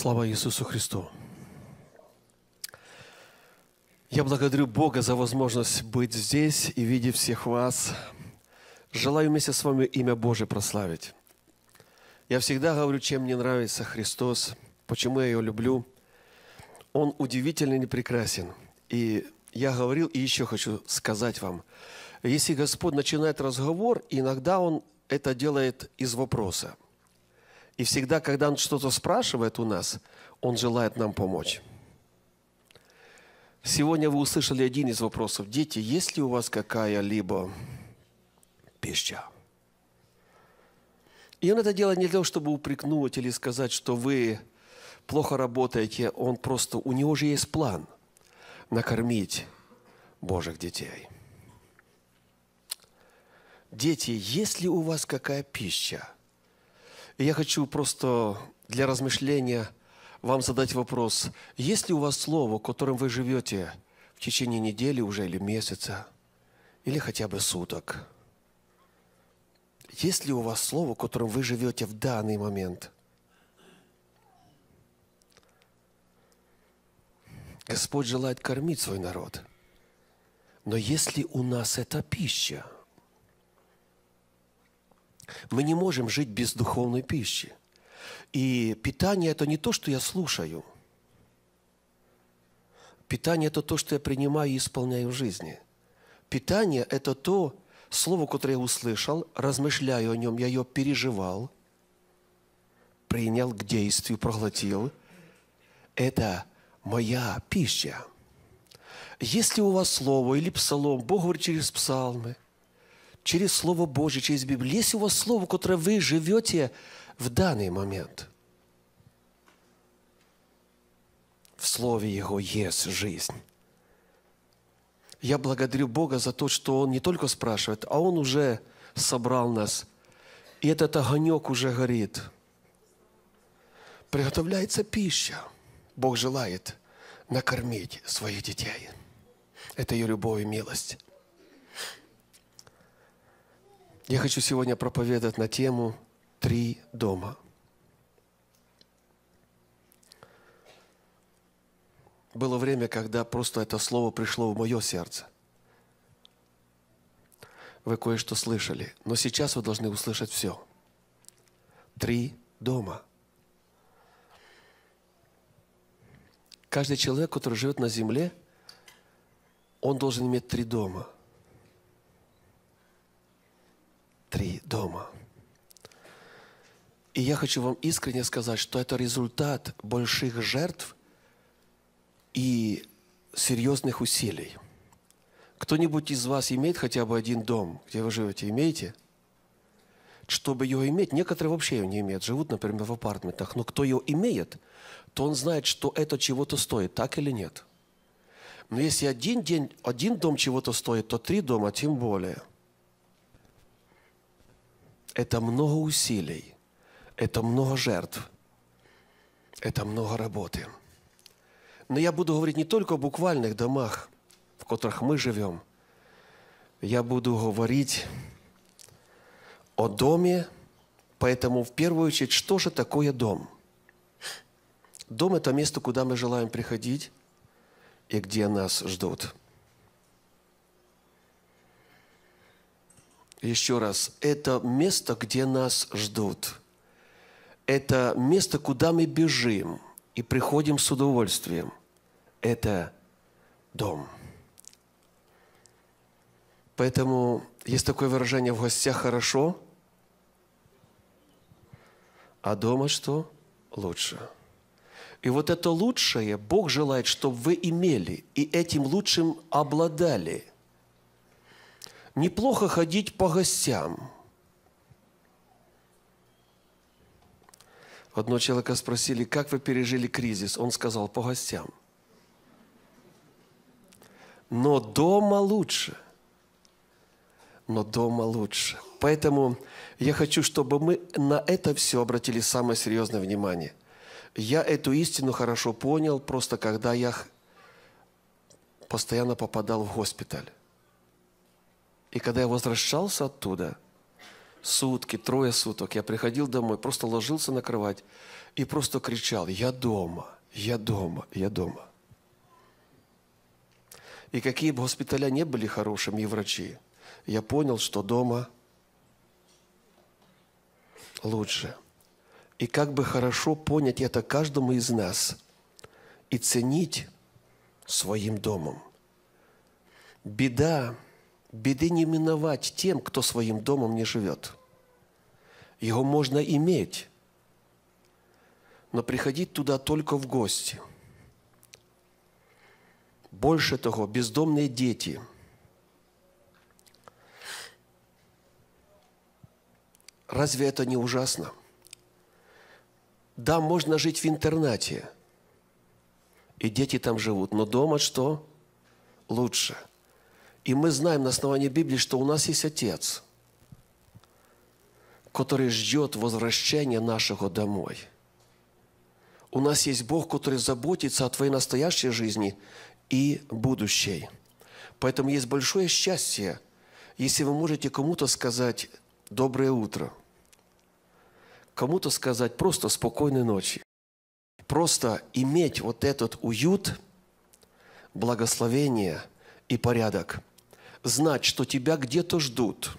Слава Иисусу Христу! Я благодарю Бога за возможность быть здесь и видеть всех вас. Желаю вместе с вами имя Божие прославить. Я всегда говорю, чем мне нравится Христос, почему я его люблю. Он удивительный и прекрасен. И я говорил, и еще хочу сказать вам, если Господь начинает разговор, иногда Он это делает из вопроса – и всегда, когда Он что-то спрашивает у нас, Он желает нам помочь. Сегодня вы услышали один из вопросов. Дети, есть ли у вас какая-либо пища? И он это делает не для того, чтобы упрекнуть или сказать, что вы плохо работаете. Он просто, у него же есть план накормить Божьих детей. Дети, есть ли у вас какая пища? И я хочу просто для размышления вам задать вопрос. Есть ли у вас слово, которым вы живете в течение недели уже или месяца, или хотя бы суток? Есть ли у вас слово, которым вы живете в данный момент? Господь желает кормить свой народ. Но если у нас эта пища – мы не можем жить без духовной пищи. И питание – это не то, что я слушаю. Питание – это то, что я принимаю и исполняю в жизни. Питание – это то слово, которое я услышал, размышляю о нем, я ее переживал, принял к действию, проглотил. Это моя пища. Если у вас слово или псалом, Бог говорит через псалмы – через Слово Божье, через Библию. Есть у вас Слово, которое вы живете в данный момент. В Слове Его есть жизнь. Я благодарю Бога за то, что Он не только спрашивает, а Он уже собрал нас. И этот огонек уже горит. Приготовляется пища. Бог желает накормить своих детей. Это ее любовь и милость. Я хочу сегодня проповедовать на тему «Три дома». Было время, когда просто это слово пришло в мое сердце. Вы кое-что слышали, но сейчас вы должны услышать все. Три дома. Каждый человек, который живет на земле, он должен иметь три дома – три дома. И я хочу вам искренне сказать, что это результат больших жертв и серьезных усилий. Кто-нибудь из вас имеет хотя бы один дом, где вы живете? Имеете? Чтобы его иметь, некоторые вообще его не имеют, живут, например, в апартаментах. Но кто его имеет, то он знает, что это чего-то стоит, так или нет. Но если один день, один дом чего-то стоит, то три дома тем более – это много усилий, это много жертв, это много работы. Но я буду говорить не только о буквальных домах, в которых мы живем. Я буду говорить о доме, поэтому в первую очередь, что же такое дом? Дом – это место, куда мы желаем приходить и где нас ждут – Еще раз, это место, где нас ждут. Это место, куда мы бежим и приходим с удовольствием. Это дом. Поэтому есть такое выражение «в гостях хорошо», а дома что? Лучше. И вот это лучшее Бог желает, чтобы вы имели и этим лучшим обладали – неплохо ходить по гостям. Одного человека спросили, как вы пережили кризис? Он сказал, по гостям. Но дома лучше. Но дома лучше. Поэтому я хочу, чтобы мы на это все обратили самое серьезное внимание. Я эту истину хорошо понял, просто когда я постоянно попадал в госпиталь. И когда я возвращался оттуда, сутки, трое суток. Я приходил домой, просто ложился на кровать и просто кричал, я дома, я дома, я дома. И какие бы госпиталя не были хорошими и врачи, я понял, что дома лучше. И как бы хорошо понять это каждому из нас и ценить своим домом. Беда, беды не миновать тем, кто своим домом не живет. Его можно иметь, но приходить туда только в гости. Больше того, бездомные дети. Разве это не ужасно? Да, можно жить в интернате, и дети там живут, но дома что? Лучше. И мы знаем на основании Библии, что у нас есть Отец, который ждет возвращения нашего домой – у нас есть Бог, который заботится о твоей настоящей жизни и будущей. Поэтому есть большое счастье, если вы можете кому-то сказать «доброе утро», кому-то сказать просто «спокойной ночи». Просто иметь вот этот уют, благословение и порядок. Знать, что тебя где-то ждут.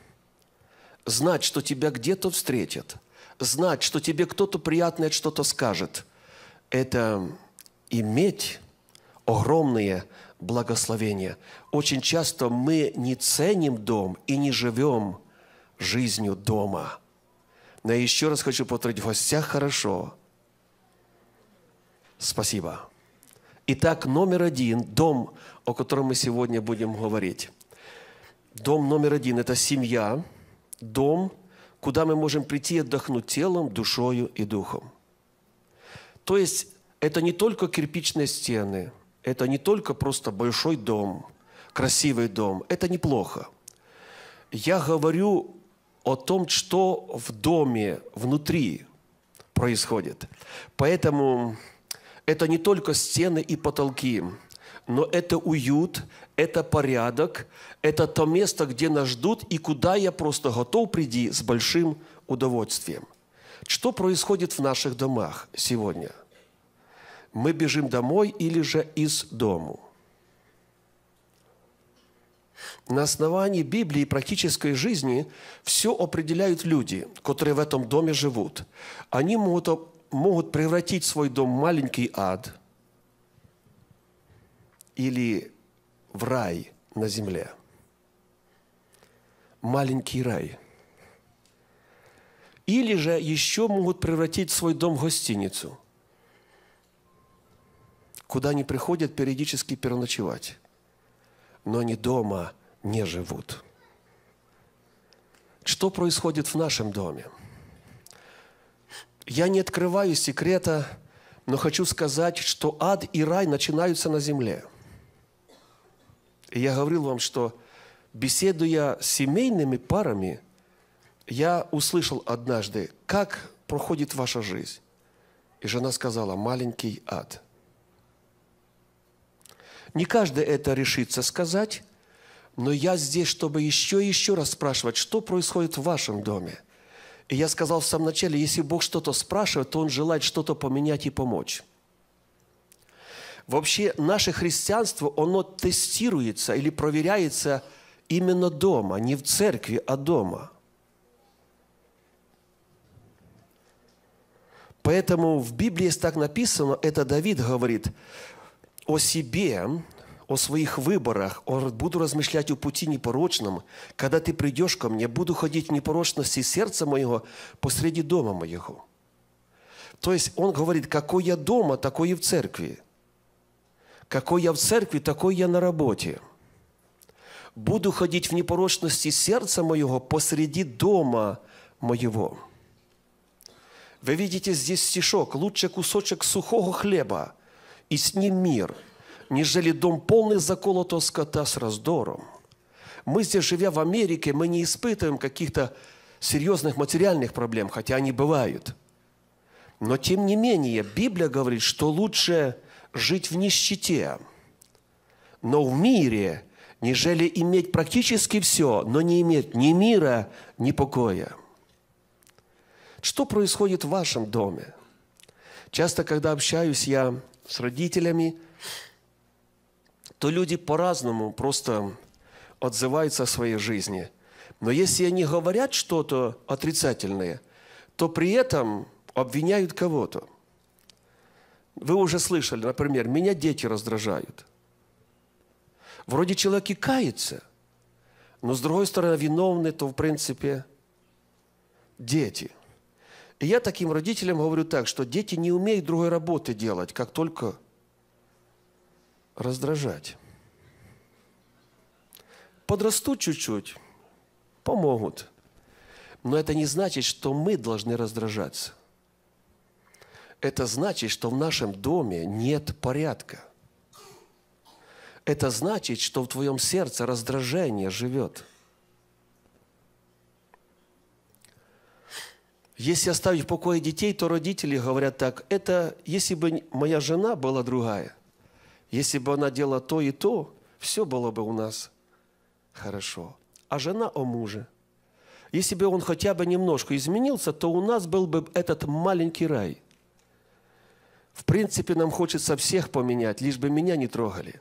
Знать, что тебя где-то встретят. Знать, что тебе кто-то приятное что-то скажет – это иметь огромные благословения. Очень часто мы не ценим дом и не живем жизнью дома. Но еще раз хочу повторить, в гостях хорошо. Спасибо. Итак, номер один, дом, о котором мы сегодня будем говорить. Дом номер один – это семья, дом, куда мы можем прийти и отдохнуть телом, душою и духом – то есть это не только кирпичные стены, это не только просто большой дом, красивый дом. Это неплохо. Я говорю о том, что в доме внутри происходит. Поэтому это не только стены и потолки, но это уют, это порядок, это то место, где нас ждут и куда я просто готов прийти с большим удовольствием. Что происходит в наших домах сегодня? Мы бежим домой или же из дому? На основании Библии и практической жизни все определяют люди, которые в этом доме живут. Они могут, могут превратить свой дом в маленький ад или в рай на земле. Маленький рай – или же еще могут превратить свой дом в гостиницу, куда они приходят периодически переночевать, но они дома не живут. Что происходит в нашем доме? Я не открываю секрета, но хочу сказать, что ад и рай начинаются на земле. И я говорил вам, что беседуя с семейными парами – я услышал однажды, как проходит ваша жизнь. И жена сказала, маленький ад. Не каждый это решится сказать, но я здесь, чтобы еще и еще раз спрашивать, что происходит в вашем доме. И я сказал в самом начале, если Бог что-то спрашивает, то Он желает что-то поменять и помочь. Вообще, наше христианство, оно тестируется или проверяется именно дома, не в церкви, а дома – Поэтому в Библии так написано, это Давид говорит о себе, о своих выборах, он буду размышлять о пути непорочном. Когда ты придешь ко мне, буду ходить в непорочности сердца моего посреди дома моего. То есть он говорит, какой я дома, такой и в церкви. Какой я в церкви, такой я на работе. Буду ходить в непорочности сердца моего посреди дома моего. Вы видите здесь стишок. Лучше кусочек сухого хлеба, и с ним мир, нежели дом полный заколотого скота с раздором. Мы здесь, живя в Америке, мы не испытываем каких-то серьезных материальных проблем, хотя они бывают. Но тем не менее, Библия говорит, что лучше жить в нищете, но в мире, нежели иметь практически все, но не иметь ни мира, ни покоя – Что происходит в вашем доме? Часто, когда общаюсь я с родителями, то люди по-разному просто отзываются о своей жизни. Но если они говорят что-то отрицательное, то при этом обвиняют кого-то. Вы уже слышали, например, меня дети раздражают. Вроде человек и кается, но с другой стороны виновны, то в принципе дети. И я таким родителям говорю так, что дети не умеют другой работы делать, как только раздражать. Подрастут чуть-чуть, помогут. Но это не значит, что мы должны раздражаться. Это значит, что в нашем доме нет порядка. Это значит, что в твоем сердце раздражение живет. Если оставить в покое детей, то родители говорят так, это если бы моя жена была другая, если бы она делала то и то, все было бы у нас хорошо. А жена о муже. Если бы он хотя бы немножко изменился, то у нас был бы этот маленький рай. В принципе, нам хочется всех поменять, лишь бы меня не трогали.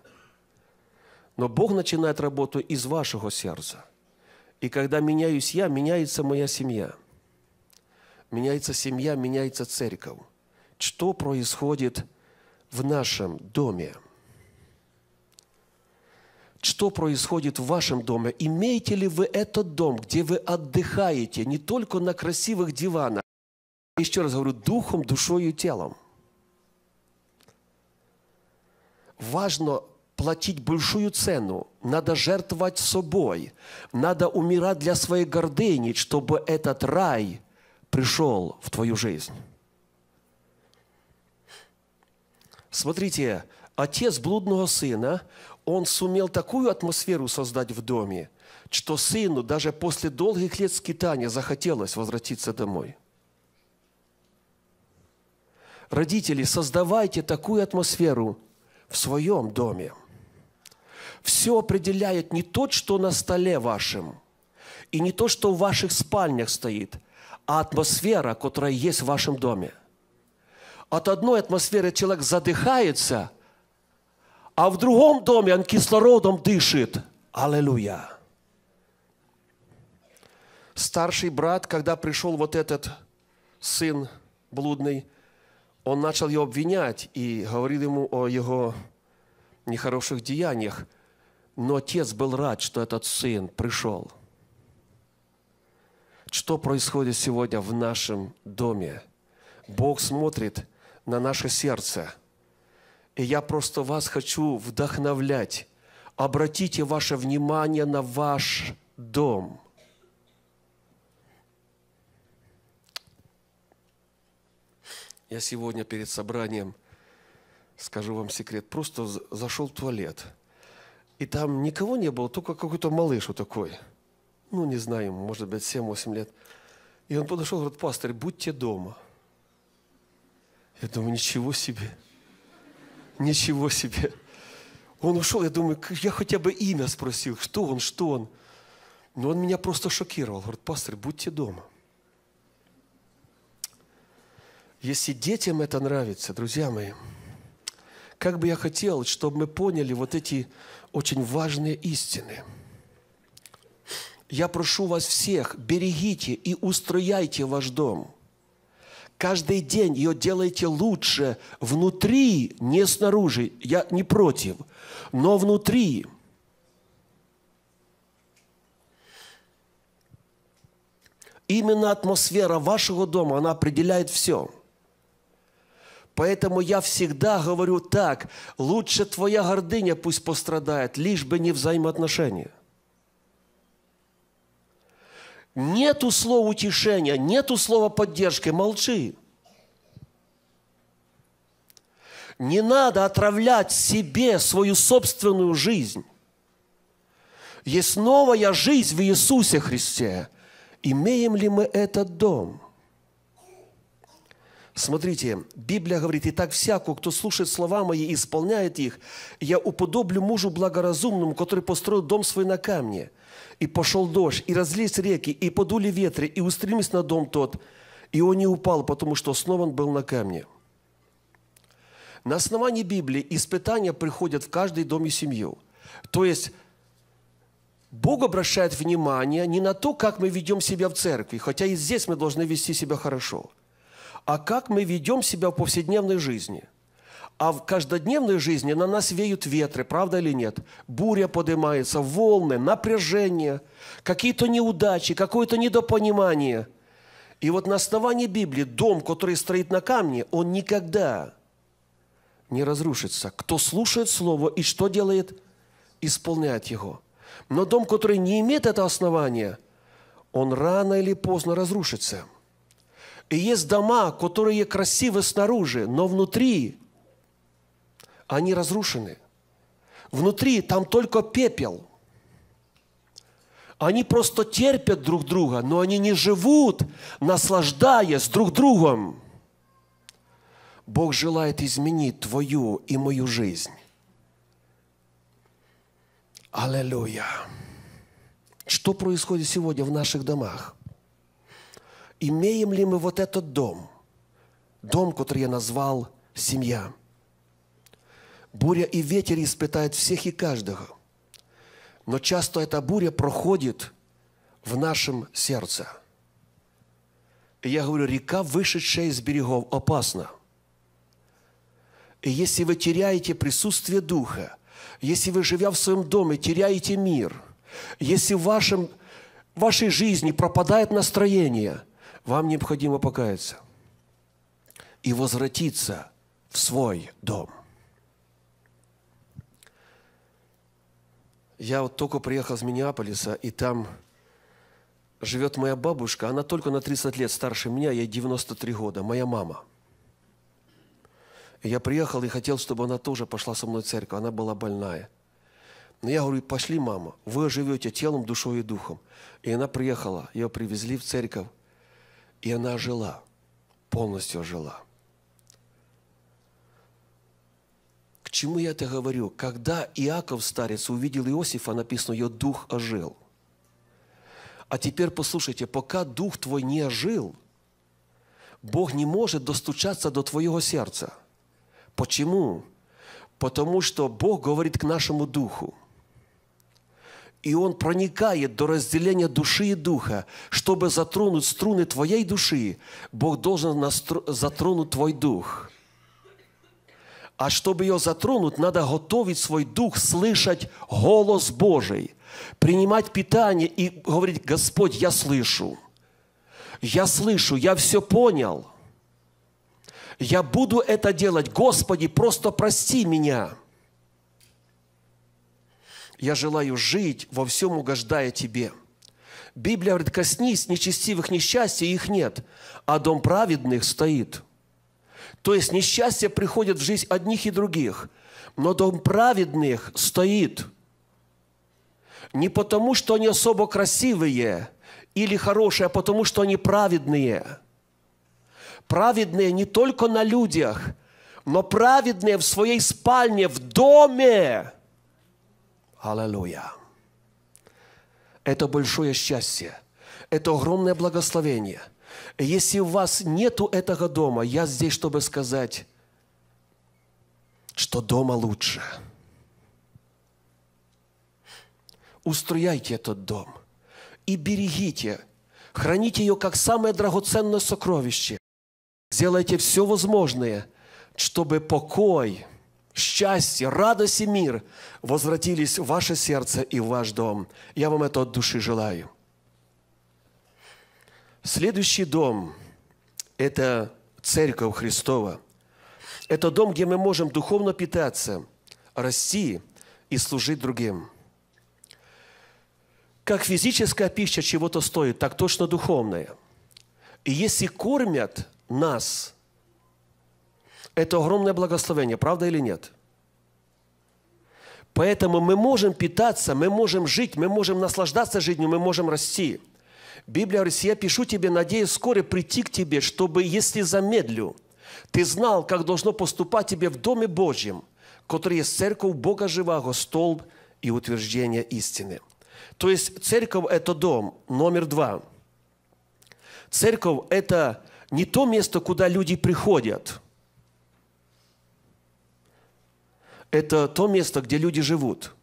Но Бог начинает работу из вашего сердца. И когда меняюсь я, меняется моя семья. Меняется семья, меняется церковь. Что происходит в нашем доме? что происходит в вашем доме. Имеете ли вы этот дом, где вы отдыхаете не только на красивых диванах, еще раз говорю, духом, душой и телом. Важно платить большую цену, надо жертвовать собой, надо умирать для своей гордыни, чтобы этот рай пришел в твою жизнь. Смотрите, отец блудного сына, он сумел такую атмосферу создать в доме, что сыну даже после долгих лет скитания захотелось возвратиться домой. Родители, создавайте такую атмосферу в своем доме. Все определяет не то, что на столе вашем, и не то, что в ваших спальнях стоит, а атмосфера, которая есть в вашем доме. От одной атмосферы человек задыхается – а в другом доме он кислородом дышит. Аллилуйя. Старший брат, когда пришел вот этот сын блудный, он начал его обвинять и говорил ему о его нехороших деяниях. Но отец был рад, что этот сын пришел. Что происходит сегодня в нашем доме? Бог смотрит на наше сердце – и я просто вас хочу вдохновлять. Обратите ваше внимание на ваш дом. Я сегодня перед собранием, скажу вам секрет, просто зашел в туалет. И там никого не было, только какой-то малыш вот такой. Ну, не знаю, может быть, 7-8 лет. И он подошел, говорит, пастор, будьте дома. Я думаю, ничего себе. Ничего себе. Он ушел, я думаю, я хотя бы имя спросил, что он, что он. Но он меня просто шокировал. Говорит, пастор, будьте дома. Если детям это нравится, друзья мои, как бы я хотел, чтобы мы поняли вот эти очень важные истины. Я прошу вас всех, берегите и устрояйте ваш дом – Каждый день ее делайте лучше внутри, не снаружи. Я не против, но внутри. Именно атмосфера вашего дома, она определяет все. Поэтому я всегда говорю так, лучше твоя гордыня пусть пострадает, лишь бы не взаимоотношения. Нету слова утешения, нету слова поддержки, молчи. Не надо отравлять себе свою собственную жизнь. Есть новая жизнь в Иисусе Христе. Имеем ли мы этот дом? Смотрите, Библия говорит, «И так всяку, кто слушает слова мои и исполняет их, я уподоблю мужу благоразумному, который построил дом свой на камне. И пошел дождь, и разлились реки, и подули ветры, и устремились на дом тот, И он не упал, потому что основан был на камне. На основании Библии испытания приходят в каждый дом и семью. То есть Бог обращает внимание не на то, как мы ведем себя в церкви, хотя и здесь мы должны вести себя хорошо, а как мы ведем себя в повседневной жизни. А в каждодневной жизни на нас веют ветры, правда или нет? Буря поднимается, волны, напряжение, какие-то неудачи, какое-то недопонимание. И вот на основании Библии дом, который стоит на камне, он никогда не разрушится. Кто слушает Слово и что делает? Исполняет его – но дом, который не имеет этого основания, он рано или поздно разрушится. И есть дома, которые красивы снаружи, но внутри они разрушены. Внутри там только пепел. Они просто терпят друг друга, но они не живут, наслаждаясь друг другом. Бог желает изменить твою и мою жизнь. Аллилуйя. Что происходит сегодня в наших домах? Имеем ли мы вот этот дом? Дом, который я назвал семья. Буря и ветер испытают всех и каждого. Но часто эта буря проходит в нашем сердце. И я говорю, река, вышедшая из берегов, опасна. И если вы теряете присутствие Духа, если вы, живя в своем доме, теряете мир, если в вашем, вашей жизни пропадает настроение, вам необходимо покаяться и возвратиться в свой дом. Я вот только приехал из Миннеаполиса, и там живет моя бабушка. Она только на 30 лет старше меня, ей 93 года, моя мама – я приехал и хотел, чтобы она тоже пошла со мной в церковь. Она была больная. Но я говорю, пошли, мама, вы живете телом, душой и духом. И она приехала, ее привезли в церковь, и она жила, полностью жила. К чему я это говорю? Когда Иаков, старец, увидел Иосифа, написано, ее дух ожил. А теперь послушайте, пока дух твой не ожил, Бог не может достучаться до твоего сердца – Почему? Потому что Бог говорит к нашему духу. И Он проникает до разделения души и духа. Чтобы затронуть струны твоей души, Бог должен затронуть твой дух. А чтобы ее затронуть, надо готовить свой дух, слышать голос Божий, принимать питание и говорить, Господь, я слышу. Я слышу, я все понял – я буду это делать. Господи, просто прости меня. Я желаю жить во всем угождая Тебе. Библия говорит, коснись нечестивых несчастья, их нет, а дом праведных стоит. То есть несчастья приходят в жизнь одних и других, но дом праведных стоит. Не потому, что они особо красивые или хорошие, а потому, что они праведные – праведные не только на людях, но праведные в своей спальне, в доме. Аллилуйя. Это большое счастье. Это огромное благословение. Если у вас нету этого дома, я здесь, чтобы сказать, что дома лучше. Устрояйте этот дом и берегите, храните ее как самое драгоценное сокровище. Сделайте все возможное, чтобы покой, счастье, радость и мир возвратились в ваше сердце и в ваш дом. Я вам это от души желаю. Следующий дом – это Церковь Христова. Это дом, где мы можем духовно питаться, расти и служить другим. Как физическая пища чего-то стоит, так точно духовная. И если кормят нас. Это огромное благословение, правда или нет? Поэтому мы можем питаться, мы можем жить, мы можем наслаждаться жизнью, мы можем расти. Библия говорит, я пишу тебе, надеюсь скоро прийти к тебе, чтобы, если замедлю, ты знал, как должно поступать тебе в Доме Божьем, который есть церковь Бога Живого, столб и утверждение истины. То есть церковь – это дом номер два. Церковь – это не то место, куда люди приходят. Это то место, где люди живут.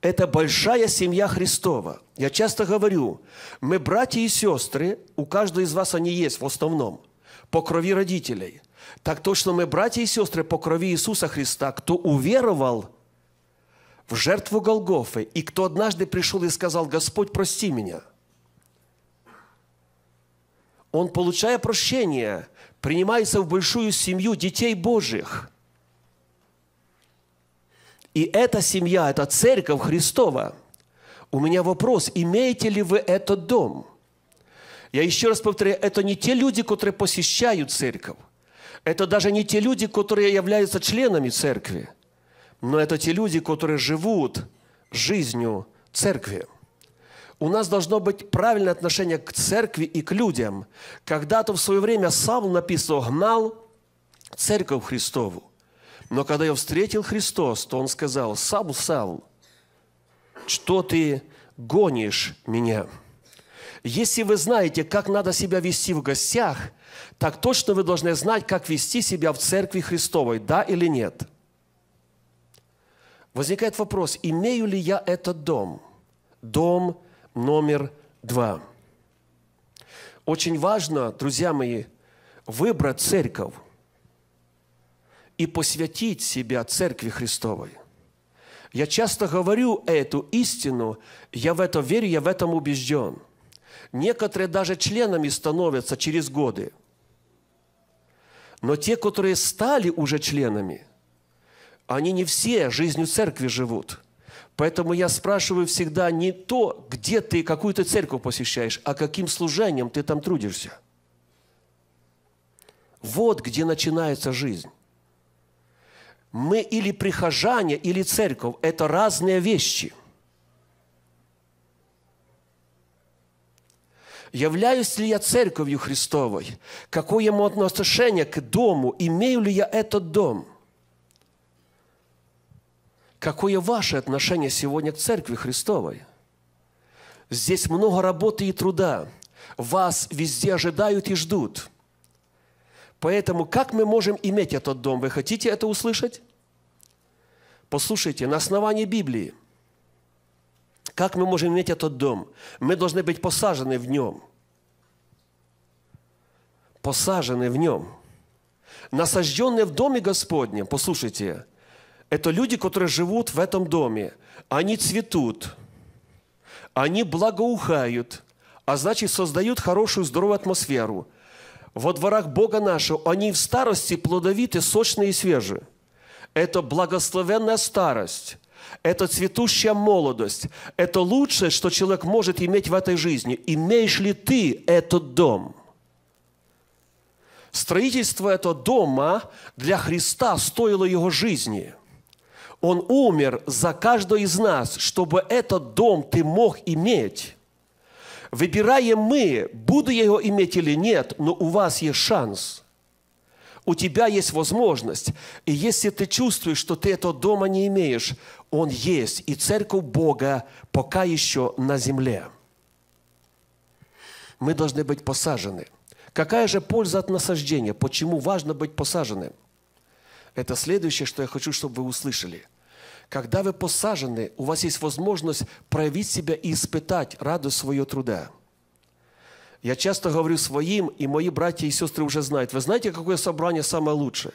Это большая семья Христова. Я часто говорю, мы братья и сестры, у каждого из вас они есть в основном, по крови родителей. Так точно мы братья и сестры по крови Иисуса Христа, кто уверовал в жертву Голгофы, и кто однажды пришел и сказал, Господь, прости меня. Он, получая прощение, принимается в большую семью детей Божьих. И эта семья, эта церковь Христова. У меня вопрос, имеете ли вы этот дом? Я еще раз повторяю, это не те люди, которые посещают церковь. Это даже не те люди, которые являются членами церкви но это те люди, которые живут жизнью церкви. У нас должно быть правильное отношение к церкви и к людям. Когда-то в свое время Савл написал, гнал церковь Христову. Но когда я встретил Христос, то он сказал, Савл, Савл, что ты гонишь меня? Если вы знаете, как надо себя вести в гостях, так точно вы должны знать, как вести себя в церкви Христовой, да или нет – возникает вопрос, имею ли я этот дом? Дом номер два. Очень важно, друзья мои, выбрать церковь и посвятить себя Церкви Христовой. Я часто говорю эту истину, я в это верю, я в этом убежден. Некоторые даже членами становятся через годы. Но те, которые стали уже членами – они не все жизнью церкви живут. Поэтому я спрашиваю всегда не то, где ты какую-то церковь посещаешь, а каким служением ты там трудишься. Вот где начинается жизнь. Мы или прихожане, или церковь – это разные вещи. Являюсь ли я церковью Христовой? Какое мое отношение к дому? Имею ли я этот дом – Какое ваше отношение сегодня к Церкви Христовой? Здесь много работы и труда. Вас везде ожидают и ждут. Поэтому как мы можем иметь этот дом? Вы хотите это услышать? Послушайте, на основании Библии, как мы можем иметь этот дом? Мы должны быть посажены в нем. Посажены в нем. Насажденные в доме Господнем, послушайте, это люди, которые живут в этом доме. Они цветут, они благоухают, а значит создают хорошую, здоровую атмосферу. Во дворах Бога нашего они в старости плодовиты, сочные и свежие. Это благословенная старость. Это цветущая молодость. Это лучшее, что человек может иметь в этой жизни. Имеешь ли ты этот дом? Строительство этого дома для Христа стоило его жизни – он умер за каждого из нас, чтобы этот дом ты мог иметь. Выбираем мы, буду я его иметь или нет, но у вас есть шанс. У тебя есть возможность. И если ты чувствуешь, что ты этого дома не имеешь, он есть. И церковь Бога пока еще на земле. Мы должны быть посажены. Какая же польза от насаждения? Почему важно быть посаженным? Это следующее, что я хочу, чтобы вы услышали. Когда вы посажены, у вас есть возможность проявить себя и испытать радость своего труда. Я часто говорю своим, и мои братья и сестры уже знают. Вы знаете, какое собрание самое лучшее?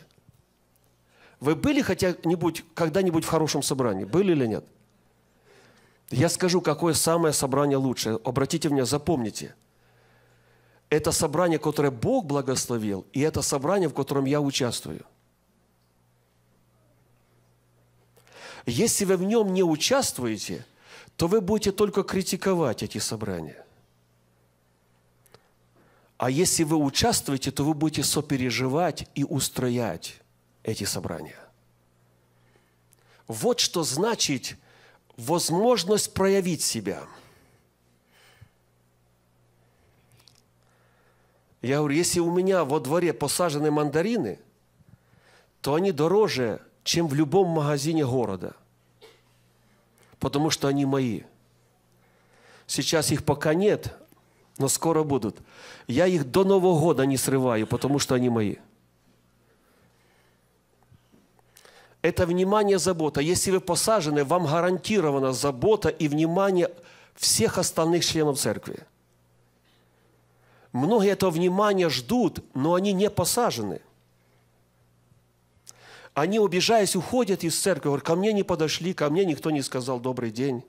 Вы были хотя-нибудь, когда-нибудь в хорошем собрании? Были или нет? Я скажу, какое самое собрание лучшее. Обратите меня, запомните. Это собрание, которое Бог благословил, и это собрание, в котором я участвую – Если вы в нем не участвуете, то вы будете только критиковать эти собрания. А если вы участвуете, то вы будете сопереживать и устроять эти собрания. Вот что значит возможность проявить себя. Я говорю, если у меня во дворе посажены мандарины, то они дороже чем в любом магазине города, потому что они мои. Сейчас их пока нет, но скоро будут. Я их до Нового года не срываю, потому что они мои. Это внимание, забота. Если вы посажены, вам гарантирована забота и внимание всех остальных членов церкви. Многие этого внимания ждут, но они не посажены. Они, убежаясь, уходят из церкви, говорят, ко мне не подошли, ко мне никто не сказал добрый день.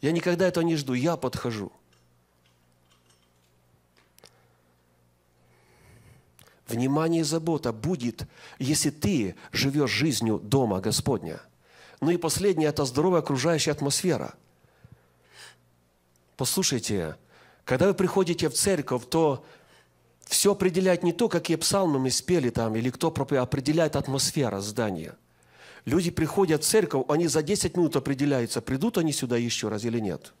Я никогда этого не жду, я подхожу. Внимание и забота будет, если ты живешь жизнью дома Господня. Ну и последнее – это здоровая окружающая атмосфера. Послушайте, когда вы приходите в церковь, то все определяет не то, какие псалмы мы спели там, или кто определяет атмосфера здания – Люди приходят в церковь, они за 10 минут определяются, придут они сюда еще раз или нет.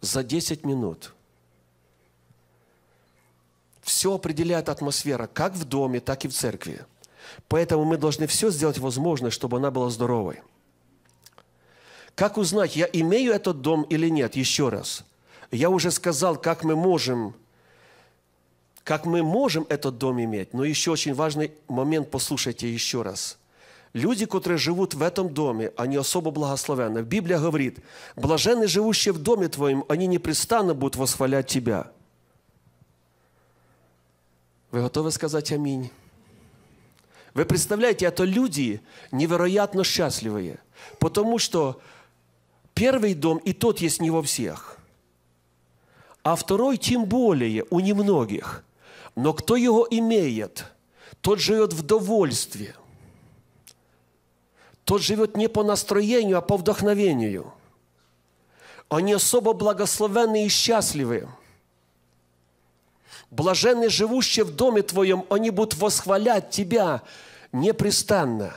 За 10 минут. Все определяет атмосфера, как в доме, так и в церкви. Поэтому мы должны все сделать возможное, чтобы она была здоровой. Как узнать, я имею этот дом или нет? Еще раз. Я уже сказал, как мы можем, как мы можем этот дом иметь, но еще очень важный момент, послушайте еще раз – Люди, которые живут в этом доме, они особо благословенны. Библия говорит, блаженны живущие в доме твоем, они непрестанно будут восхвалять тебя. Вы готовы сказать аминь? Вы представляете, это люди невероятно счастливые, потому что первый дом и тот есть не во всех, а второй тем более у немногих. Но кто его имеет, тот живет в довольстве – тот живет не по настроению, а по вдохновению. Они особо благословенны и счастливы. Блаженны живущие в доме Твоем, они будут восхвалять Тебя непрестанно.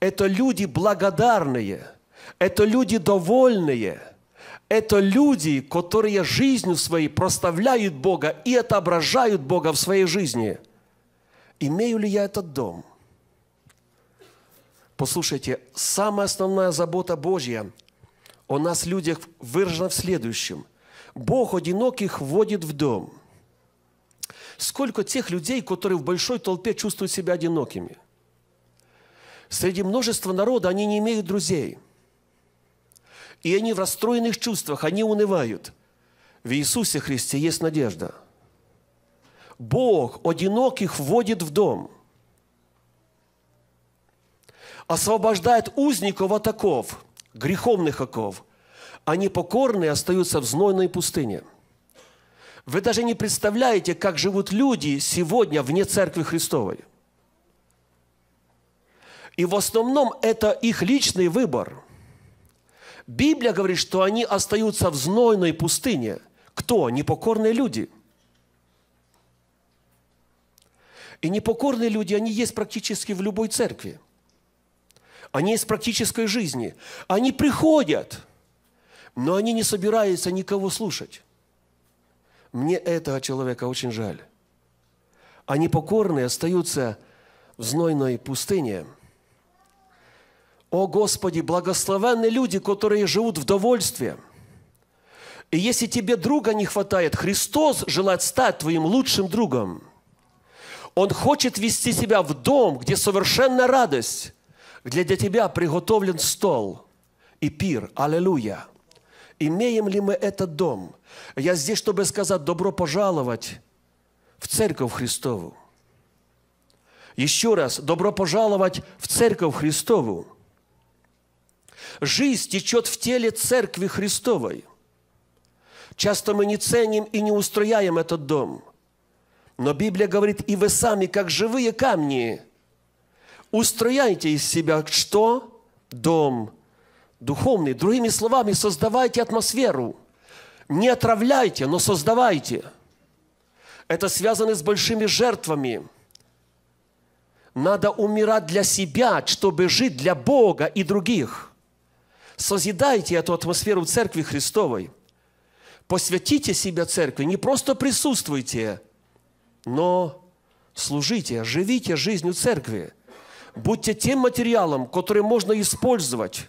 Это люди благодарные, это люди довольные, это люди, которые жизнью своей проставляют Бога и отображают Бога в своей жизни. Имею ли я этот дом? Послушайте, самая основная забота Божья о нас, людях, выражена в следующем. Бог одиноких вводит в дом. Сколько тех людей, которые в большой толпе чувствуют себя одинокими? Среди множества народа они не имеют друзей. И они в расстроенных чувствах, они унывают. В Иисусе Христе есть надежда. Бог одиноких вводит в дом – освобождает узников от оков, греховных оков, а непокорные остаются в знойной пустыне. Вы даже не представляете, как живут люди сегодня вне Церкви Христовой. И в основном это их личный выбор. Библия говорит, что они остаются в знойной пустыне. Кто? Непокорные люди. И непокорные люди, они есть практически в любой церкви – они из практической жизни. Они приходят, но они не собираются никого слушать. Мне этого человека очень жаль. Они покорные остаются в знойной пустыне. О Господи, благословенны люди, которые живут в довольстве. И если тебе друга не хватает, Христос желает стать твоим лучшим другом. Он хочет вести себя в дом, где совершенная радость, где для тебя приготовлен стол и пир. Аллилуйя. Имеем ли мы этот дом? Я здесь, чтобы сказать добро пожаловать в Церковь Христову. Еще раз, добро пожаловать в Церковь Христову. Жизнь течет в теле Церкви Христовой. Часто мы не ценим и не устрояем этот дом. Но Библия говорит, и вы сами, как живые камни, устрояйте из себя что? Дом духовный. Другими словами, создавайте атмосферу. Не отравляйте, но создавайте. Это связано с большими жертвами. Надо умирать для себя, чтобы жить для Бога и других. Созидайте эту атмосферу в Церкви Христовой. Посвятите себя Церкви. Не просто присутствуйте, но служите, живите жизнью Церкви – Будьте тем материалом, который можно использовать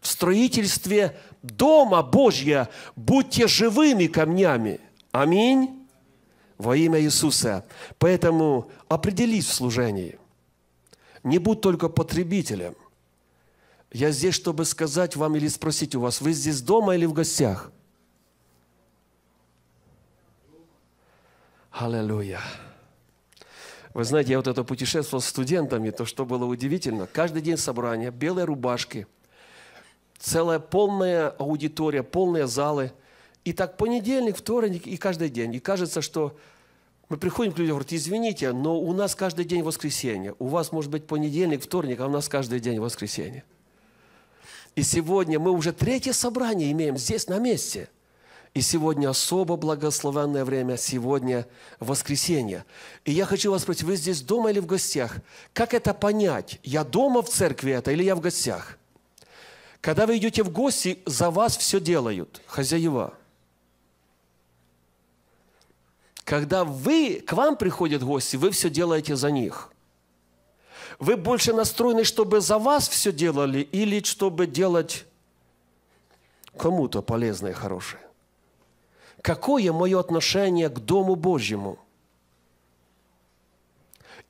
в строительстве Дома Божья будьте живыми камнями. Аминь. Во имя Иисуса. Поэтому определись в служении. Не будь только потребителем. Я здесь, чтобы сказать вам или спросить у вас, вы здесь дома или в гостях? Аллилуйя. Вы знаете, я вот это путешествовал с студентами, то, что было удивительно. Каждый день собрания, белые рубашки, целая полная аудитория, полные залы. И так понедельник, вторник и каждый день. И кажется, что мы приходим к людям, говорят, извините, но у нас каждый день воскресенье. У вас может быть понедельник, вторник, а у нас каждый день воскресенье. И сегодня мы уже третье собрание имеем здесь на месте. И сегодня особо благословенное время, сегодня воскресенье. И я хочу вас спросить, вы здесь дома или в гостях? Как это понять? Я дома в церкви это или я в гостях? Когда вы идете в гости, за вас все делают, хозяева. Когда вы, к вам приходят гости, вы все делаете за них. Вы больше настроены, чтобы за вас все делали или чтобы делать кому-то полезное и хорошее? Какое мое отношение к Дому Божьему?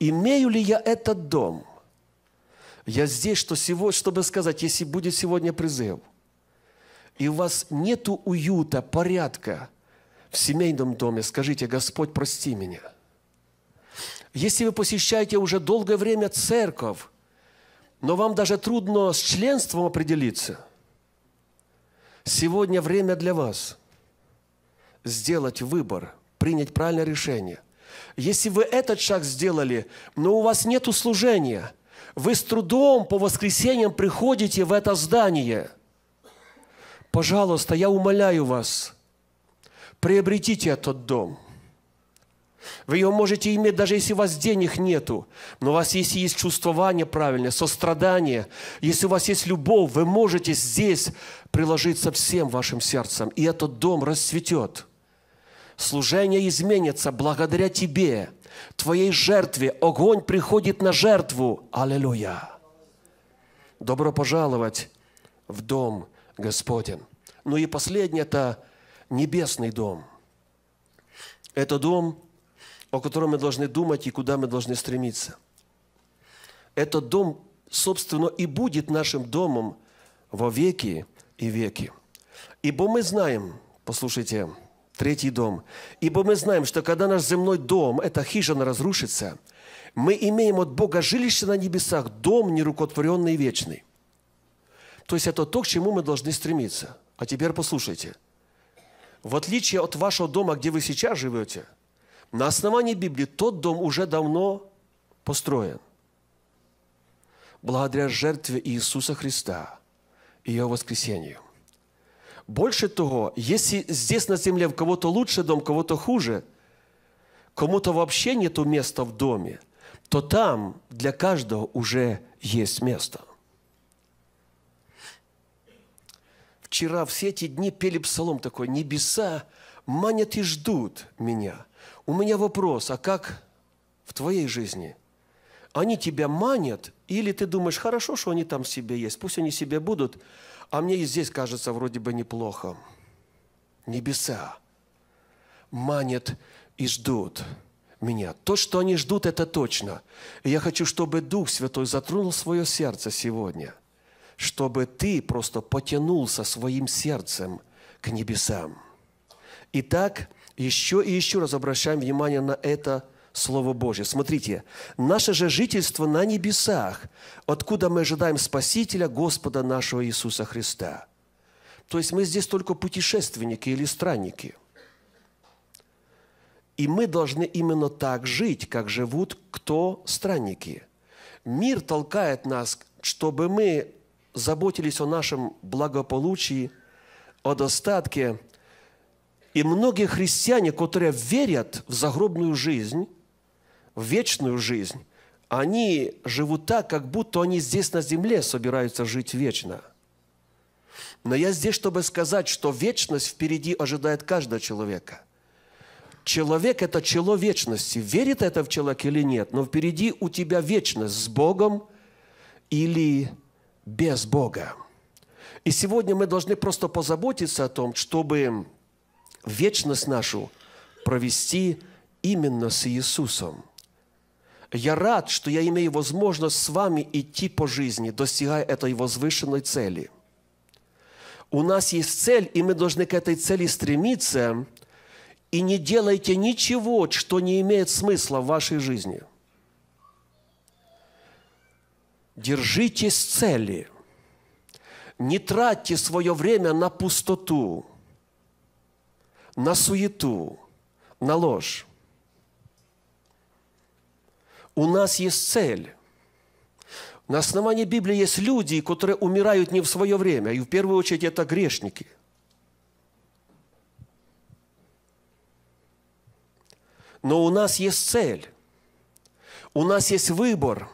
Имею ли я этот дом? Я здесь, что сегодня, чтобы сказать, если будет сегодня призыв, и у вас нет уюта, порядка в семейном доме, скажите, Господь, прости меня – если вы посещаете уже долгое время церковь, но вам даже трудно с членством определиться, сегодня время для вас сделать выбор, принять правильное решение. Если вы этот шаг сделали, но у вас нет служения, вы с трудом по воскресеньям приходите в это здание, пожалуйста, я умоляю вас, приобретите этот дом – вы ее можете иметь, даже если у вас денег нету. Но у вас, если есть чувствование правильное, сострадание, если у вас есть любовь, вы можете здесь приложиться всем вашим сердцем, и этот дом расцветет. Служение изменится благодаря тебе, твоей жертве. Огонь приходит на жертву. Аллилуйя. Добро пожаловать в дом Господень. Ну и последнее – это небесный дом. Это дом – о котором мы должны думать и куда мы должны стремиться. Этот дом, собственно, и будет нашим домом во веки и веки. Ибо мы знаем, послушайте, третий дом, ибо мы знаем, что когда наш земной дом, эта хижина разрушится, мы имеем от Бога жилище на небесах, дом нерукотворенный и вечный. То есть это то, к чему мы должны стремиться. А теперь послушайте. В отличие от вашего дома, где вы сейчас живете – на основании Библии тот дом уже давно построен. Благодаря жертве Иисуса Христа и Его воскресению. Больше того, если здесь на земле у кого-то лучше дом, кого-то хуже, кому-то вообще нет места в доме, то там для каждого уже есть место. Вчера все эти дни пели псалом такой, «Небеса манят и ждут меня». У меня вопрос, а как в твоей жизни? Они тебя манят, или ты думаешь, хорошо, что они там себе есть, пусть они себе будут, а мне и здесь кажется вроде бы неплохо. Небеса манят и ждут меня. То, что они ждут, это точно. И я хочу, чтобы Дух Святой затронул свое сердце сегодня, чтобы ты просто потянулся своим сердцем к небесам. Итак, еще и еще раз обращаем внимание на это Слово Божье. Смотрите, наше же жительство на небесах, откуда мы ожидаем Спасителя Господа нашего Иисуса Христа. То есть мы здесь только путешественники или странники. И мы должны именно так жить, как живут кто странники. Мир толкает нас, чтобы мы заботились о нашем благополучии, о достатке – и многие христиане, которые верят в загробную жизнь, в вечную жизнь, они живут так, как будто они здесь на земле собираются жить вечно. Но я здесь, чтобы сказать, что вечность впереди ожидает каждого человека. Человек – это чело вечности. Верит это в человек или нет, но впереди у тебя вечность с Богом или без Бога. И сегодня мы должны просто позаботиться о том, чтобы вечность нашу провести именно с Иисусом. Я рад, что я имею возможность с вами идти по жизни, достигая этой возвышенной цели. У нас есть цель, и мы должны к этой цели стремиться. И не делайте ничего, что не имеет смысла в вашей жизни. Держитесь цели. Не тратьте свое время на пустоту, на суету, на ложь. У нас есть цель. На основании Библии есть люди, которые умирают не в свое время, и в первую очередь это грешники. Но у нас есть цель, у нас есть выбор,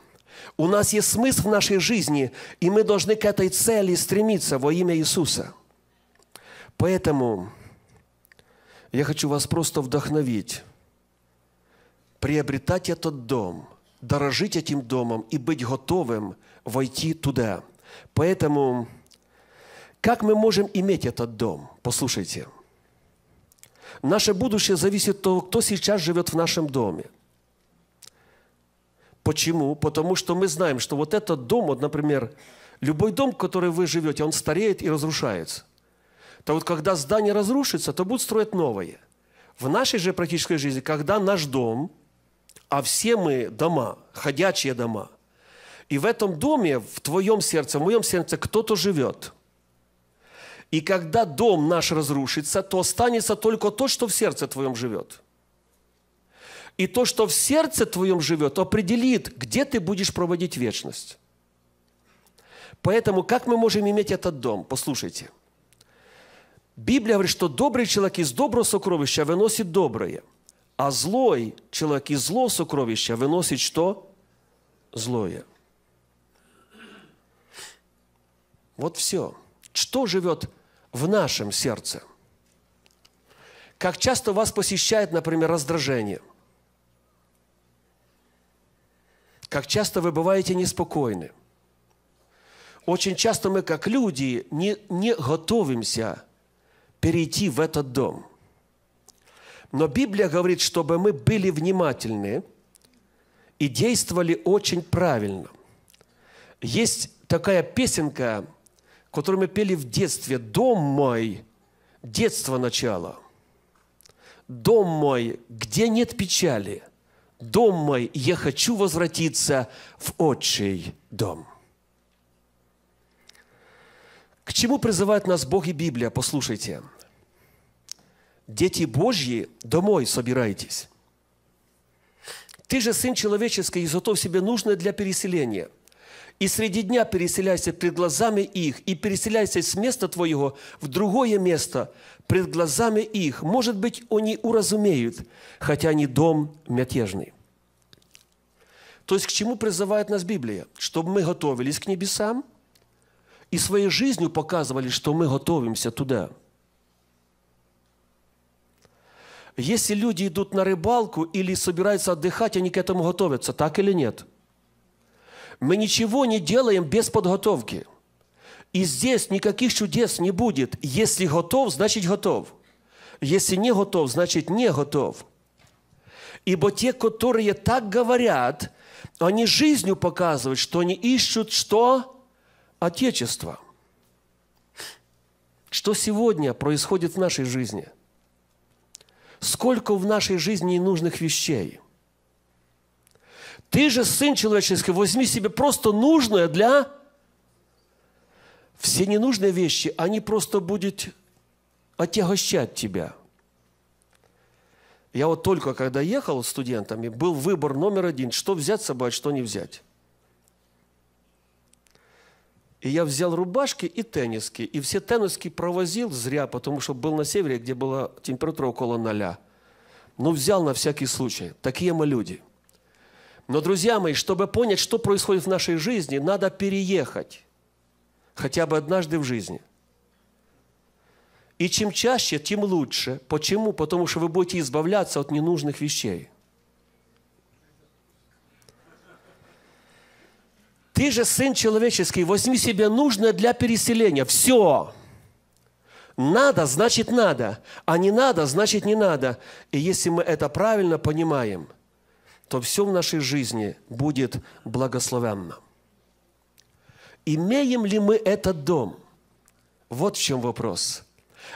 у нас есть смысл в нашей жизни, и мы должны к этой цели стремиться во имя Иисуса. Поэтому я хочу вас просто вдохновить, приобретать этот дом, дорожить этим домом и быть готовым войти туда. Поэтому как мы можем иметь этот дом? Послушайте. Наше будущее зависит от того, кто сейчас живет в нашем доме. Почему? Потому что мы знаем, что вот этот дом, вот, например, любой дом, в который вы живете, он стареет и разрушается то вот когда здание разрушится, то будут строить новое. В нашей же практической жизни, когда наш дом, а все мы дома, ходячие дома, и в этом доме, в твоем сердце, в моем сердце кто-то живет. И когда дом наш разрушится, то останется только то, что в сердце твоем живет. И то, что в сердце твоем живет, определит, где ты будешь проводить вечность. Поэтому как мы можем иметь этот дом? Послушайте – Библия говорит, что добрый человек из доброго сокровища выносит доброе, а злой человек из злого сокровища выносит что? Злое. Вот все. Что живет в нашем сердце? Как часто вас посещает, например, раздражение? Как часто вы бываете неспокойны? Очень часто мы, как люди, не, не готовимся перейти в этот дом. Но Библия говорит, чтобы мы были внимательны и действовали очень правильно. Есть такая песенка, которую мы пели в детстве. «Дом мой, детство начало. Дом мой, где нет печали. Дом мой, я хочу возвратиться в отчий дом». К чему призывает нас Бог и Библия? Послушайте. Дети Божьи, домой собирайтесь. Ты же сын человеческий, изготовь себе нужное для переселения. И среди дня переселяйся пред глазами их, и переселяйся с места твоего в другое место пред глазами их. Может быть, они уразумеют, хотя они дом мятежный. То есть к чему призывает нас Библия? Чтобы мы готовились к небесам – и своей жизнью показывали, что мы готовимся туда. Если люди идут на рыбалку или собираются отдыхать, они к этому готовятся, так или нет? Мы ничего не делаем без подготовки. И здесь никаких чудес не будет. Если готов, значит готов. Если не готов, значит не готов. Ибо те, которые так говорят, они жизнью показывают, что они ищут что? Отечество. Что сегодня происходит в нашей жизни? Сколько в нашей жизни ненужных вещей? Ты же, Сын Человеческий, возьми себе просто нужное для... Все ненужные вещи, они просто будут отягощать тебя. Я вот только когда ехал с студентами, был выбор номер один, что взять с собой, а что не взять. И я взял рубашки и тенниски, и все тенниски провозил зря, потому что был на севере, где была температура около ноля. Но взял на всякий случай. Такие мы люди. Но, друзья мои, чтобы понять, что происходит в нашей жизни, надо переехать. Хотя бы однажды в жизни. И чем чаще, тем лучше. Почему? Потому что вы будете избавляться от ненужных вещей – Ты же сын человеческий, возьми себе нужное для переселения. Все. Надо, значит надо. А не надо, значит не надо. И если мы это правильно понимаем, то все в нашей жизни будет благословенно. Имеем ли мы этот дом? Вот в чем вопрос.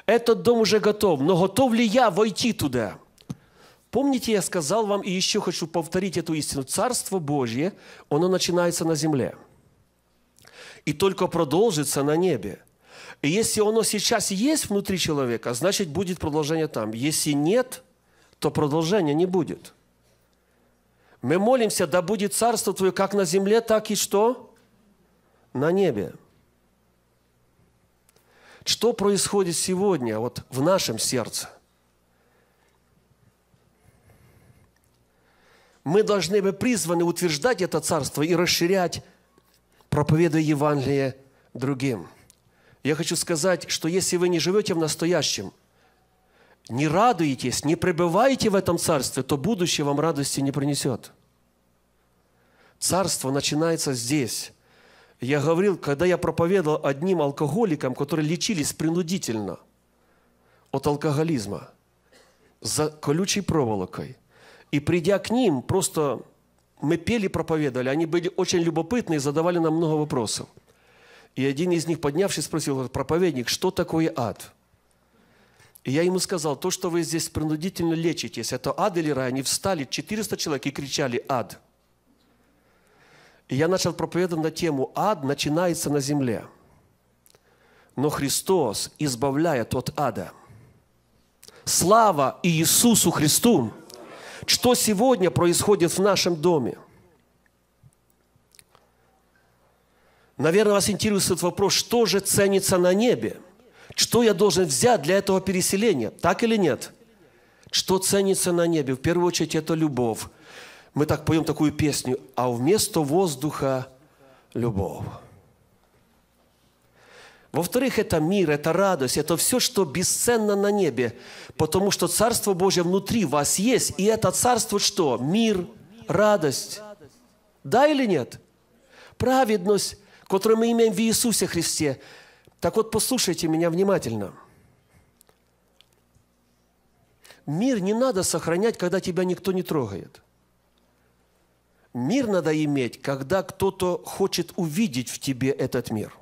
Этот дом уже готов, но готов ли я войти туда? Помните, я сказал вам, и еще хочу повторить эту истину. Царство Божье, оно начинается на земле. И только продолжится на небе. И если оно сейчас есть внутри человека, значит, будет продолжение там. Если нет, то продолжения не будет. Мы молимся, да будет царство Твое как на земле, так и что? На небе. Что происходит сегодня вот в нашем сердце? Мы должны быть призваны утверждать это царство и расширять, проповедуя Евангелие другим. Я хочу сказать, что если вы не живете в настоящем, не радуетесь, не пребываете в этом царстве, то будущее вам радости не принесет. Царство начинается здесь. Я говорил, когда я проповедовал одним алкоголикам, которые лечились принудительно от алкоголизма, за колючей проволокой. И придя к ним, просто мы пели, проповедовали, они были очень любопытны и задавали нам много вопросов. И один из них, поднявшись, спросил, проповедник, что такое ад? И я ему сказал, то, что вы здесь принудительно лечитесь, это ад или рай? Они встали, 400 человек, и кричали «ад». И я начал проповедовать на тему «Ад начинается на земле». Но Христос избавляет от ада. Слава Иисусу Христу! Что сегодня происходит в нашем доме? Наверное, вас интересует вопрос, что же ценится на небе? Что я должен взять для этого переселения? Так или нет? Что ценится на небе? В первую очередь это любовь мы так поем такую песню, а вместо воздуха – любовь. Во-вторых, это мир, это радость, это все, что бесценно на небе, потому что Царство Божье внутри вас есть, и это Царство что? Мир, радость. Да или нет? Праведность, которую мы имеем в Иисусе Христе. Так вот, послушайте меня внимательно. Мир не надо сохранять, когда тебя никто не трогает – Мир надо иметь, когда кто-то хочет увидеть в тебе этот мир.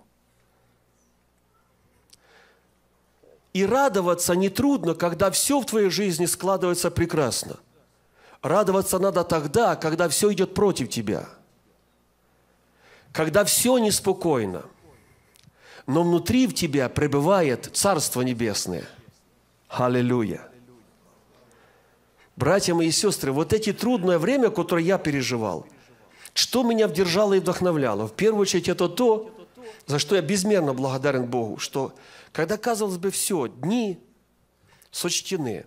И радоваться нетрудно, когда все в твоей жизни складывается прекрасно. Радоваться надо тогда, когда все идет против тебя. Когда все неспокойно. Но внутри в тебя пребывает Царство Небесное. Аллилуйя. Братья мои и сестры, вот эти трудное время, которое я переживал, что меня вдержало и вдохновляло? В первую очередь это то, за что я безмерно благодарен Богу, что когда, казалось бы, все, дни сочтены,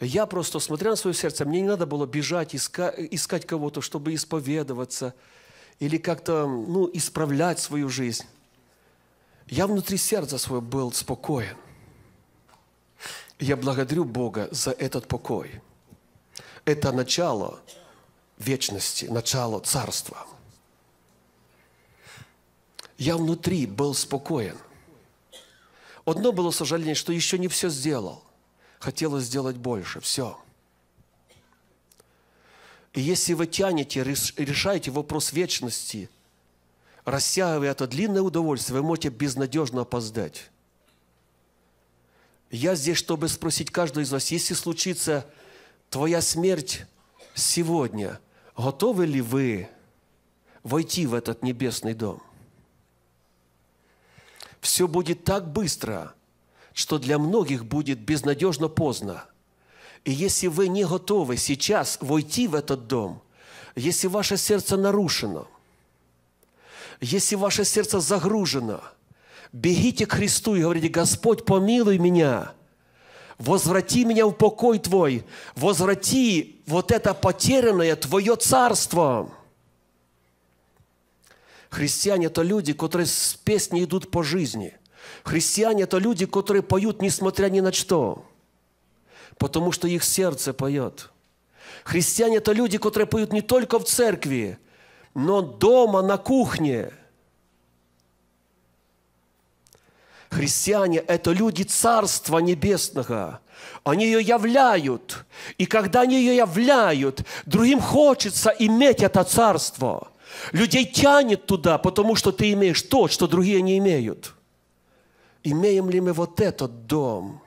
я просто, смотря на свое сердце, мне не надо было бежать, искать, искать кого-то, чтобы исповедоваться или как-то ну, исправлять свою жизнь. Я внутри сердца своего был спокоен. Я благодарю Бога за этот покой – это начало вечности, начало царства. Я внутри был спокоен. Одно было сожаление, что еще не все сделал. Хотелось сделать больше. Все. И если вы тянете, решаете вопрос вечности, растягивая это длинное удовольствие, вы можете безнадежно опоздать. Я здесь, чтобы спросить каждого из вас, если случится твоя смерть сегодня, готовы ли вы войти в этот небесный дом? Все будет так быстро, что для многих будет безнадежно поздно. И если вы не готовы сейчас войти в этот дом, если ваше сердце нарушено, если ваше сердце загружено, бегите к Христу и говорите, Господь, помилуй меня – возврати меня в покой Твой, возврати вот это потерянное Твое царство. Христиане – это люди, которые с песней идут по жизни. Христиане – это люди, которые поют, несмотря ни на что, потому что их сердце поет. Христиане – это люди, которые поют не только в церкви, но дома на кухне. Христиане – это люди Царства Небесного. Они ее являют. И когда они ее являют, другим хочется иметь это царство. Людей тянет туда, потому что ты имеешь то, что другие не имеют. Имеем ли мы вот этот дом?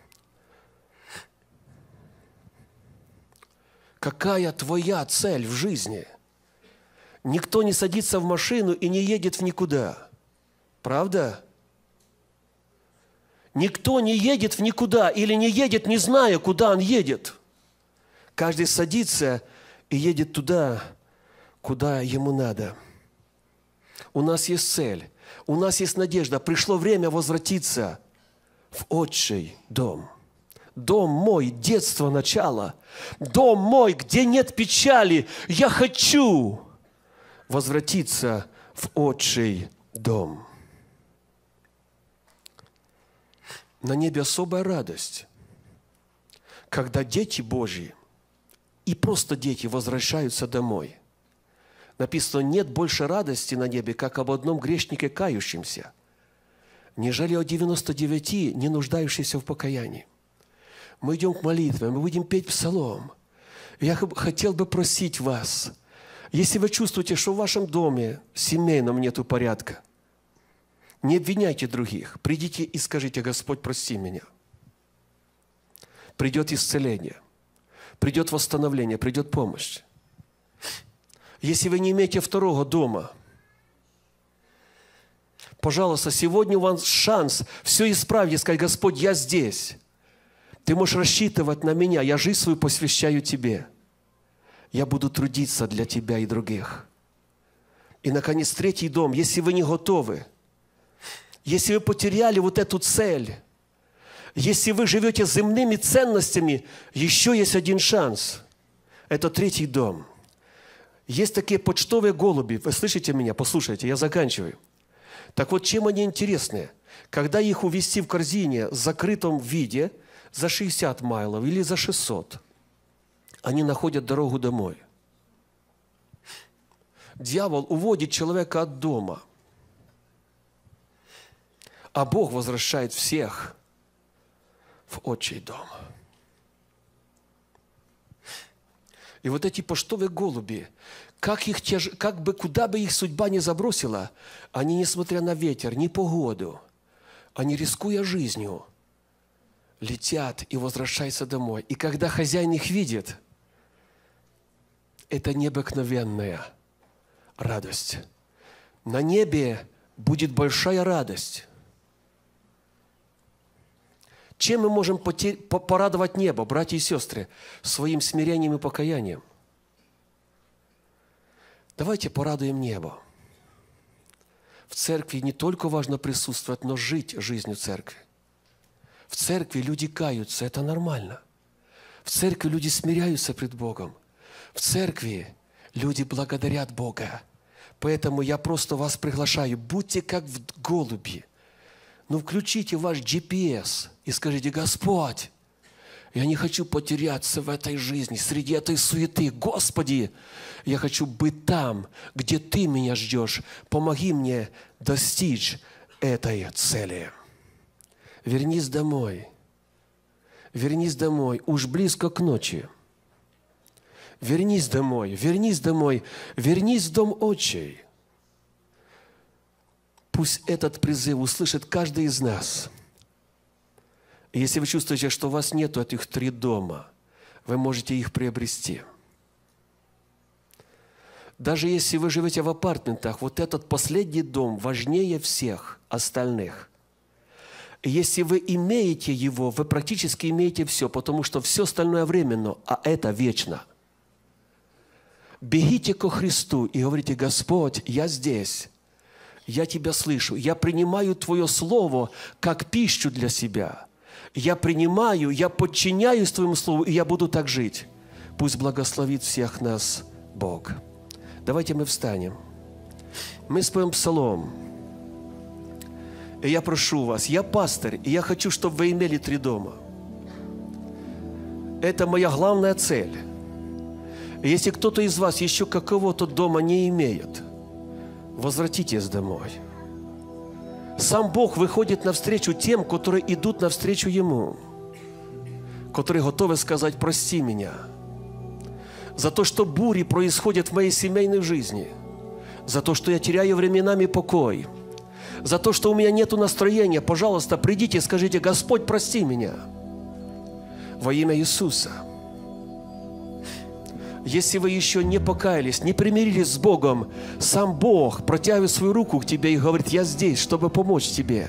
Какая твоя цель в жизни? Никто не садится в машину и не едет в никуда. Правда? Никто не едет в никуда или не едет, не зная, куда он едет. Каждый садится и едет туда, куда ему надо. У нас есть цель, у нас есть надежда. Пришло время возвратиться в отчий дом. Дом мой, детство, начало. Дом мой, где нет печали. Я хочу возвратиться в отчий дом. на небе особая радость, когда дети Божьи и просто дети возвращаются домой. Написано, нет больше радости на небе, как об одном грешнике кающемся, нежели о 99 не нуждающихся в покаянии. Мы идем к молитве, мы будем петь псалом. Я хотел бы просить вас, если вы чувствуете, что в вашем доме семейном нету порядка – не обвиняйте других. Придите и скажите, Господь, прости меня. Придет исцеление, придет восстановление, придет помощь. Если вы не имеете второго дома, пожалуйста, сегодня у вас шанс все исправить и сказать, Господь, я здесь. Ты можешь рассчитывать на меня, я жизнь свою посвящаю Тебе. Я буду трудиться для Тебя и других. И, наконец, третий дом, если вы не готовы – если вы потеряли вот эту цель, если вы живете земными ценностями, еще есть один шанс. Это третий дом. Есть такие почтовые голуби. Вы слышите меня? Послушайте, я заканчиваю. Так вот, чем они интересны? Когда их увезти в корзине в закрытом виде за 60 майлов или за 600, они находят дорогу домой. Дьявол уводит человека от дома – а Бог возвращает всех в отчий дом. И вот эти поштовые голуби, как, их тяж... как бы, куда бы их судьба не забросила, они, несмотря на ветер, ни погоду, они, рискуя жизнью, летят и возвращаются домой. И когда хозяин их видит, это необыкновенная радость. На небе будет большая радость. Чем мы можем порадовать небо, братья и сестры, своим смирением и покаянием? Давайте порадуем небо. В церкви не только важно присутствовать, но жить жизнью церкви. В церкви люди каются, это нормально. В церкви люди смиряются пред Богом. В церкви люди благодарят Бога. Поэтому я просто вас приглашаю, будьте как в голуби, ну, включите ваш GPS и скажите, Господь, я не хочу потеряться в этой жизни, среди этой суеты. Господи, я хочу быть там, где Ты меня ждешь. Помоги мне достичь этой цели. Вернись домой. Вернись домой. Уж близко к ночи. Вернись домой. Вернись домой. Вернись в дом отчей. Пусть этот призыв услышит каждый из нас. Если вы чувствуете, что у вас нет этих три дома, вы можете их приобрести. Даже если вы живете в апартментах, вот этот последний дом важнее всех остальных. Если вы имеете его, вы практически имеете все, потому что все остальное временно, а это вечно. Бегите ко Христу и говорите, Господь, я здесь я Тебя слышу, я принимаю Твое Слово как пищу для себя. Я принимаю, я подчиняюсь Твоему Слову, и я буду так жить. Пусть благословит всех нас Бог. Давайте мы встанем. Мы споем псалом. И я прошу вас, я пастырь, и я хочу, чтобы вы имели три дома. Это моя главная цель. Если кто-то из вас еще какого-то дома не имеет – возвратитесь домой. Сам Бог выходит навстречу тем, которые идут навстречу Ему, которые готовы сказать «прости меня», за то, что бури происходят в моей семейной жизни, за то, что я теряю временами покой, за то, что у меня нет настроения, пожалуйста, придите и скажите, Господь, прости меня во имя Иисуса – если вы еще не покаялись, не примирились с Богом, сам Бог протягивает свою руку к тебе и говорит, я здесь, чтобы помочь тебе.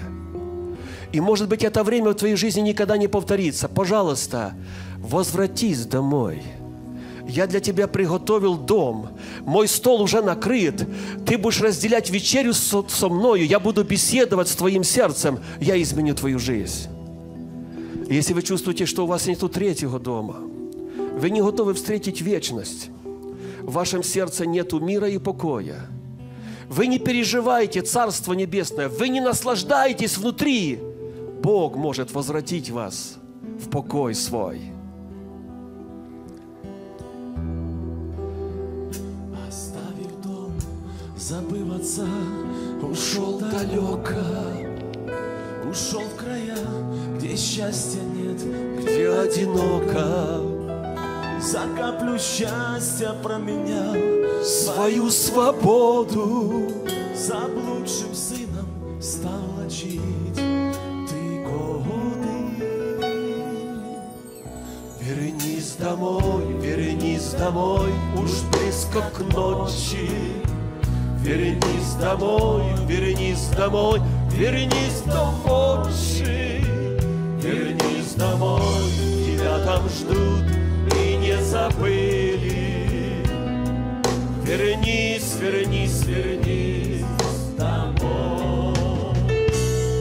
И может быть это время в твоей жизни никогда не повторится. Пожалуйста, возвратись домой. Я для тебя приготовил дом. Мой стол уже накрыт. Ты будешь разделять вечерю со, со мною. Я буду беседовать с твоим сердцем. Я изменю твою жизнь. Если вы чувствуете, что у вас нету третьего дома – вы не готовы встретить вечность. В вашем сердце нету мира и покоя. Вы не переживаете Царство Небесное. Вы не наслаждаетесь внутри. Бог может возвратить вас в покой свой. Оставив дом, забыв отца, ушел далеко. Ушел в края, где счастья нет, где одиноко за каплю счастья променял свою свободу. Заблудшим сыном стал лечить ты годы. Вернись домой, вернись домой, уж близко к ночи. Вернись домой, вернись домой, вернись домой, вернись домой, тебя там ждут забыли. Вернись, вернись, вернись домой,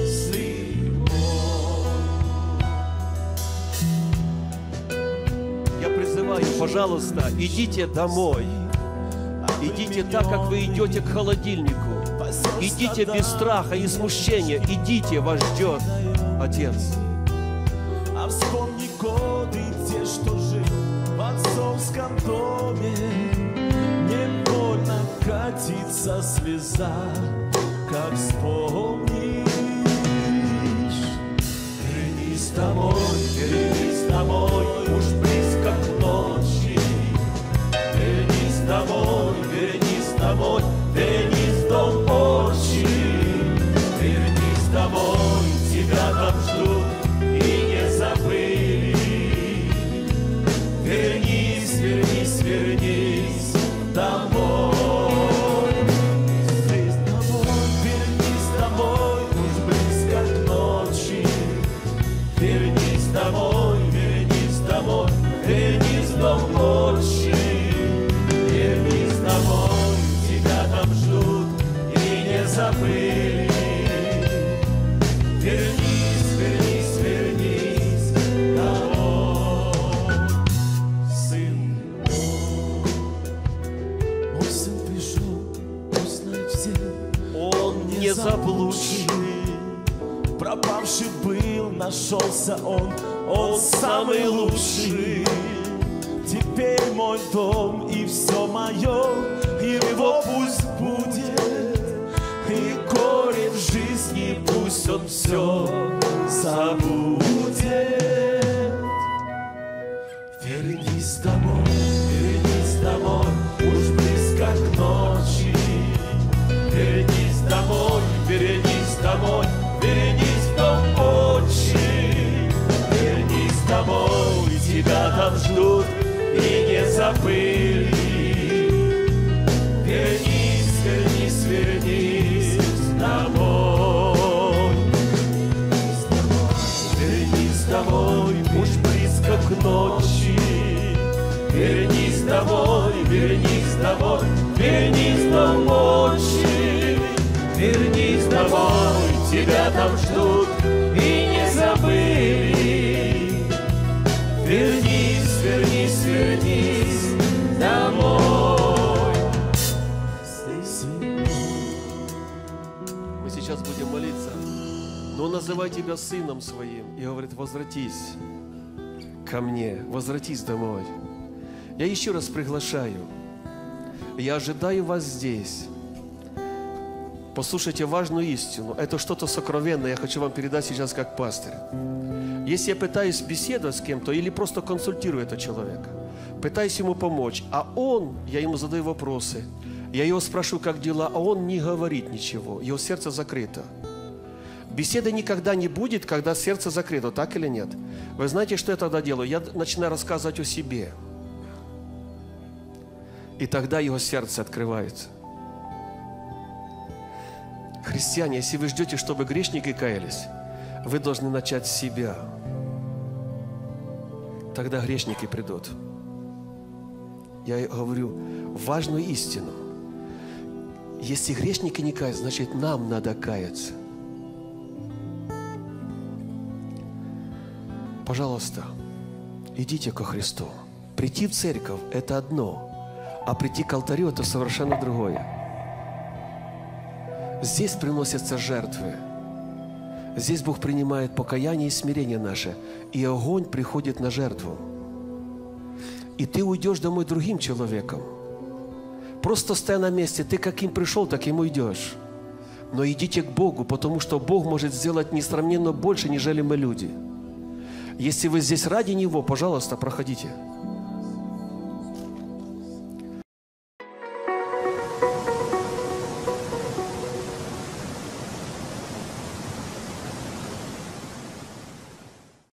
сын Я призываю, пожалуйста, идите домой. Идите так, как вы идете к холодильнику. Идите без страха и смущения. Идите, вас ждет Отец. А вспомни годы отцовском доме Невольно катится слеза, как вспомнишь. Вернись домой, вернись домой, уж и говорит, возвратись ко мне, возвратись домой. Я еще раз приглашаю. Я ожидаю вас здесь. Послушайте важную истину. Это что-то сокровенное, я хочу вам передать сейчас как пастырь. Если я пытаюсь беседовать с кем-то или просто консультирую этого человека, пытаюсь ему помочь, а он, я ему задаю вопросы, я его спрашиваю, как дела, а он не говорит ничего, его сердце закрыто. Беседы никогда не будет, когда сердце закрыто, так или нет? Вы знаете, что я тогда делаю? Я начинаю рассказывать о себе. И тогда его сердце открывается. Христиане, если вы ждете, чтобы грешники каялись, вы должны начать с себя. Тогда грешники придут. Я говорю важную истину. Если грешники не каются, значит нам надо каяться. Пожалуйста, идите ко Христу. Прийти в церковь – это одно, а прийти к алтарю – это совершенно другое. Здесь приносятся жертвы. Здесь Бог принимает покаяние и смирение наше, и огонь приходит на жертву. И ты уйдешь домой другим человеком. Просто стоя на месте, ты каким пришел, таким уйдешь. Но идите к Богу, потому что Бог может сделать несравненно больше, нежели мы люди. Если вы здесь ради Него, пожалуйста, проходите.